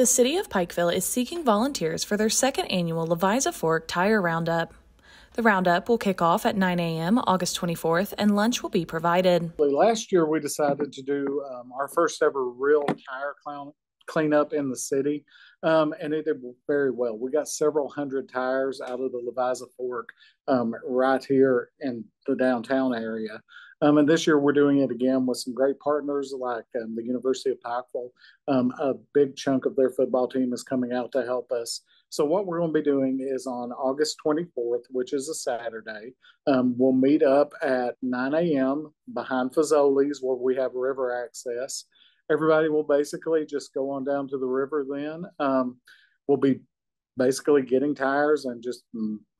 The City of Pikeville is seeking volunteers for their second annual Levisa Fork Tire Roundup. The roundup will kick off at 9 a.m. August 24th, and lunch will be provided. Last year, we decided to do um, our first ever real tire clown cleanup in the city, um, and it did very well. We got several hundred tires out of the Levisa Fork um, right here in the downtown area. Um, and this year we're doing it again with some great partners like um, the University of Pikeville. Um, a big chunk of their football team is coming out to help us. So what we're going to be doing is on August 24th, which is a Saturday, um, we'll meet up at 9 a.m. behind Fazoli's where we have river access. Everybody will basically just go on down to the river then. Um, we'll be basically getting tires and just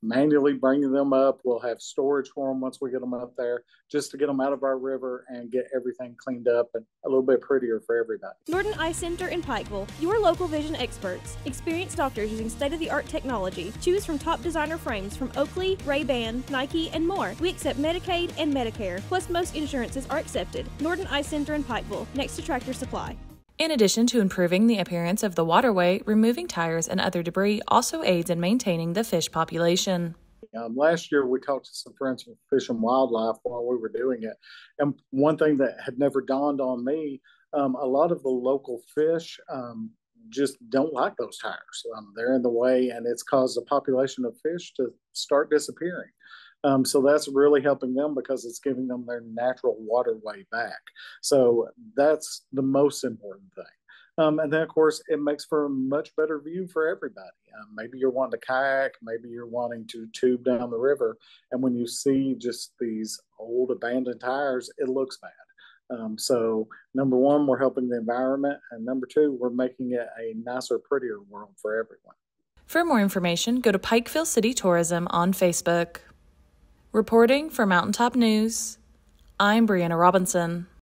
manually bringing them up. We'll have storage for them once we get them up there, just to get them out of our river and get everything cleaned up and a little bit prettier for everybody. Norton Eye Center in Pikeville, your local vision experts. Experienced doctors using state-of-the-art technology. Choose from top designer frames from Oakley, Ray-Ban, Nike, and more. We accept Medicaid and Medicare, plus most insurances are accepted. Norton Eye Center in Pikeville, next to Tractor Supply. In addition to improving the appearance of the waterway, removing tires and other debris also aids in maintaining the fish population. Um, last year, we talked to some friends from Fish and Wildlife while we were doing it. And one thing that had never dawned on me um, a lot of the local fish um, just don't like those tires. Um, they're in the way, and it's caused the population of fish to start disappearing. Um, so that's really helping them because it's giving them their natural waterway back. So that's the most important thing. Um, and then, of course, it makes for a much better view for everybody. Um, maybe you're wanting to kayak, maybe you're wanting to tube down the river. And when you see just these old abandoned tires, it looks bad. Um, so, number one, we're helping the environment. And number two, we're making it a nicer, prettier world for everyone. For more information, go to Pikeville City Tourism on Facebook. Reporting for Mountaintop News, I'm Brianna Robinson.